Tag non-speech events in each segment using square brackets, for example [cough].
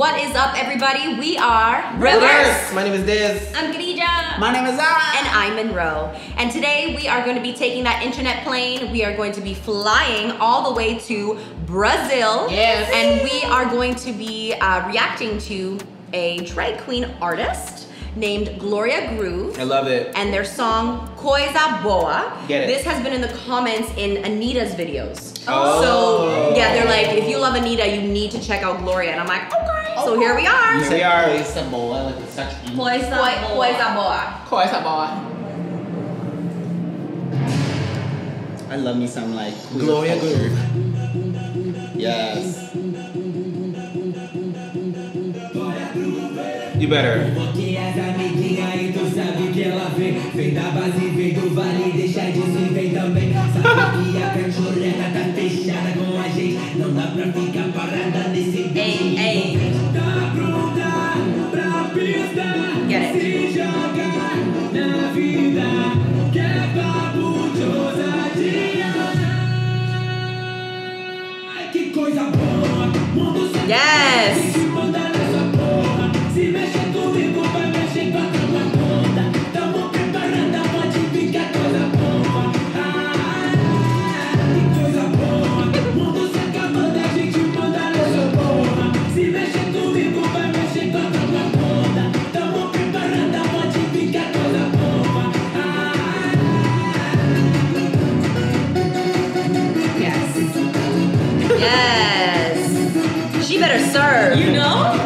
What is up, everybody? We are rIVerse. My name is Diz. I'm Khadija. My name is Zara. And I'm Monroe. And today we are going to be taking that internet plane. We are going to be flying all the way to Brazil. Yes. And we are going to be uh, reacting to a drag queen artist named Gloria Groove. I love it. and their song Coisa Boa. Get it. This has been in the comments in Anitta's videos. Oh. So yeah, they're like, if you love Anita, you need to check out Gloria. And I'm like, okay. So here we are. Here we are. Coisa boa, like it's such Coisa Coisa Boa. Coisa boa. I love me some like Gloria. Groove. Yes. You better. Porque as amiguinhas aí tu sabe que ela vem Vem da base, vem do vale, deixa disso e vem também Sabe que a canchoreta tá fechada com a gente Não dá pra ficar parada nesse beat Ei, ei. Que coisa boa. Mundo sem Yes. se manda nessa porra. Se mexe comigo, vai mexer com a tua toda Tamo preparada, pode ficar coisa boa. Ah, Que coisa boa. Mundo se acabando, a gente manda nessa porra. Se mexe comigo, vai mexer com a tua toda Tamo preparada, pode ficar coisa boa. Ah, Yes. Better serve. You know?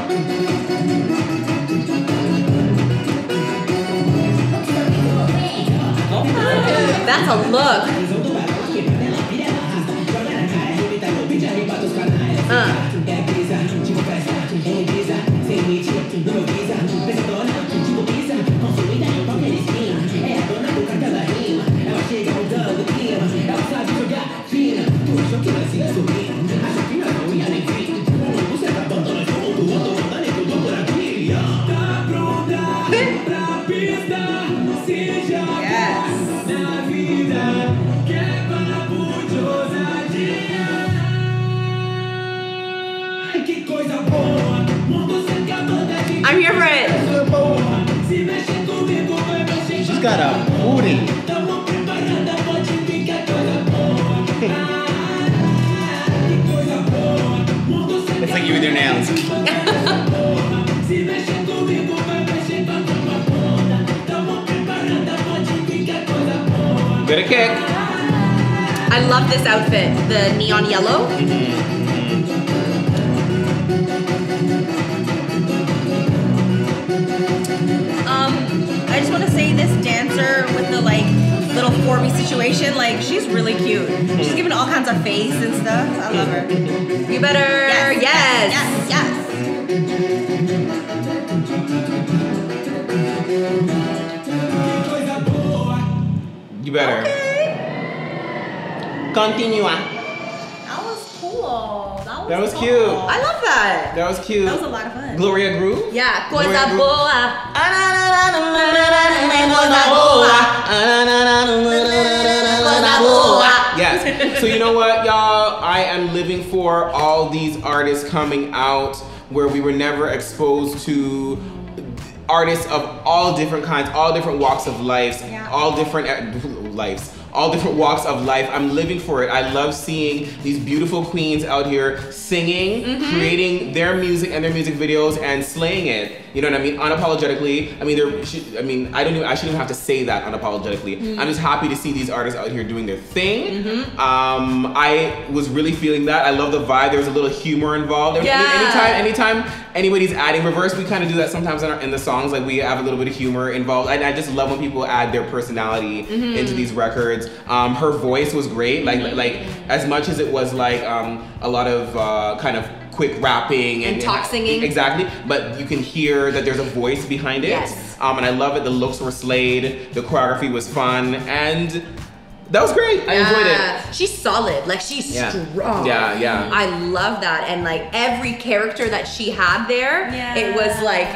That's a look. Toda. Tamo preparada, pode ficar coisa boa. Get a kick. I love this outfit, the neon yellow. Um, little Furby situation, like she's really cute. She's giving all kinds of face and stuff. I love her. You better, yes, yes, yes. Que coisa! You better. Okay. Continua. That was cool. That was, That was cute. I love that. That was cute. That was a lot of fun. Gloria Groove. Yeah, Gloria coisa Groove. boa. So you know what, y'all? I am living for all these artists coming out where we were never exposed to artists of all different kinds, all different walks of life, Yeah. all different lives, all different walks of life. I'm living for it. I love seeing these beautiful queens out here singing, mm-hmm. creating their music and their music videos and slaying it. You know what I mean? Unapologetically. I mean, they're. I mean, I don't. Even, I shouldn't even have to say that unapologetically. Mm-hmm. I'm just happy to see these artists out here doing their thing. Mm-hmm. Um, I was really feeling that. I love the vibe. There was a little humor involved. Yeah. Anytime, anytime anybody's adding reverse, we kind of do that sometimes in, our, in the songs. Like we have a little bit of humor involved. And I just love when people add their personality into these records. Um, her voice was great. Like like as much as it was like um, a lot of uh, kind of quick rapping And talk singing. Exactly. But you can hear that there's a voice behind it. Yes. Um, and I love it. The looks were slayed. The choreography was fun. And that was great. I enjoyed it. She's solid. Like she's Yeah. strong. Yeah, yeah. I love that. And like every character that she had there, Yeah. it was like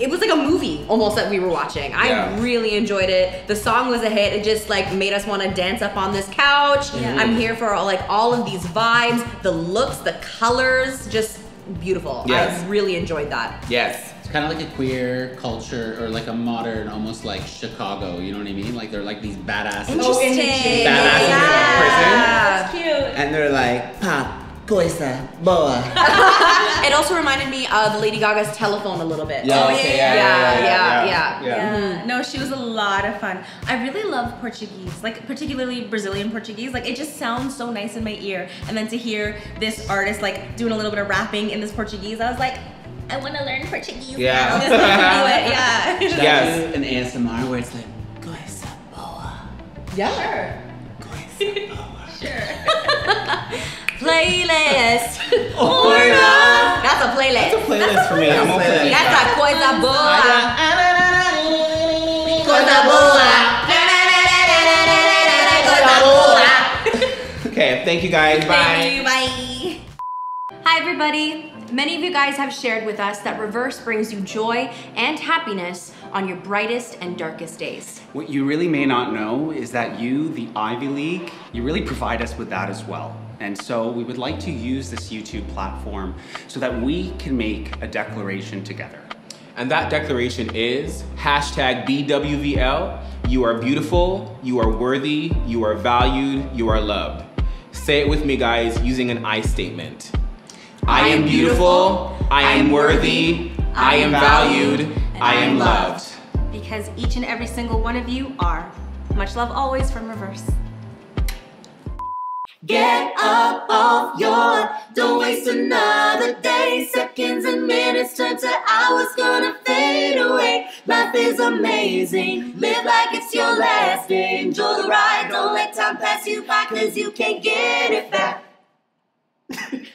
it was like a movie almost that we were watching. I Yeah. really enjoyed it. The song was a hit. It just like made us want to dance up on this couch. Yeah. I'm here for all, like all of these vibes, the looks, the colors, just beautiful. Yes. I really enjoyed that. Yes. It's kind of like a queer culture or like a modern, almost like Chicago. You know what I mean? Like they're like these badass. Interesting. Badass Yeah. Cute. And they're like, pa, coisa, boa. [laughs] It also reminded me of Lady Gaga's telephone a little bit. Yeah. Oh, okay, yeah, yeah, yeah. Yeah. Mm-hmm. No, she was a lot of fun. I really love Portuguese, like particularly Brazilian Portuguese. Like it just sounds so nice in my ear. And then to hear this artist like doing a little bit of rapping in this Portuguese, I was like, I want to learn Portuguese. Yeah. now. [laughs] Just to do it. Yeah. [laughs] Should Yes. An ASMR where it's like, coisa, boa. Yeah. Sure. Playlist. Oh my God. [laughs] Oh, That's a playlist. It's a playlist for me. I'm okay. That's a coisa boa. Ah, coisa boa. [laughs] Coisa boa. Okay, thank you guys. Bye. Thank you. Bye. Hi, everybody. Many of you guys have shared with us that rIVerse brings you joy and happiness on your brightest and darkest days. What you really may not know is that you, the IV League, you really provide us with that as well. And so we would like to use this YouTube platform so that we can make a declaration together. And that declaration is hashtag BWVL. You are beautiful, you are worthy, you are valued, you are loved. Say it with me, guys, using an I statement. I am beautiful, I am worthy, I am valued, I am loved. Because each and every single one of you are. Much love always from rIVerse. Get up off your, don't waste another day. Seconds and minutes turn to hours, gonna fade away. Life is amazing, live like it's your last day. Enjoy the ride, don't let time pass you by, cause you can't get it back. [laughs]